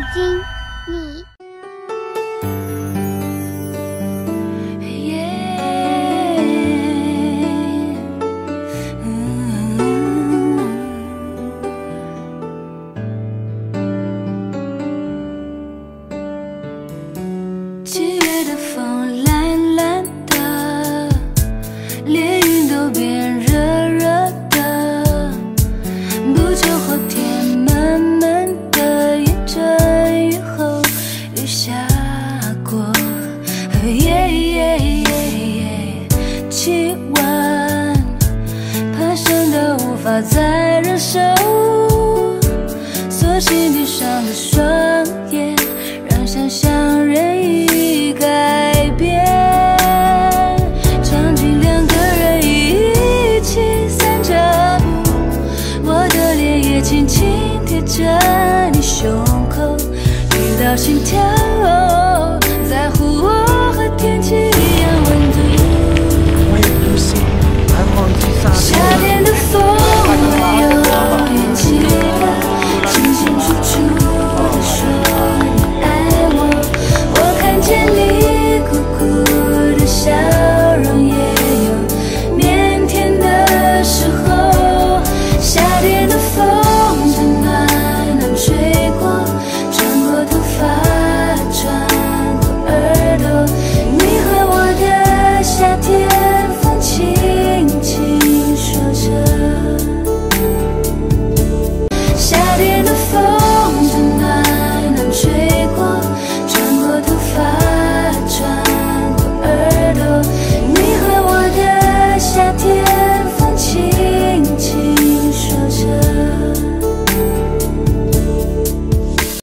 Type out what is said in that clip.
禁的不禁你。七月的风懒懒的，连云都变热法再忍受，索性闭上了双眼，让想象任意改变。场景两个人一起散着步，我的脸也轻轻贴着你胸口，听到心跳。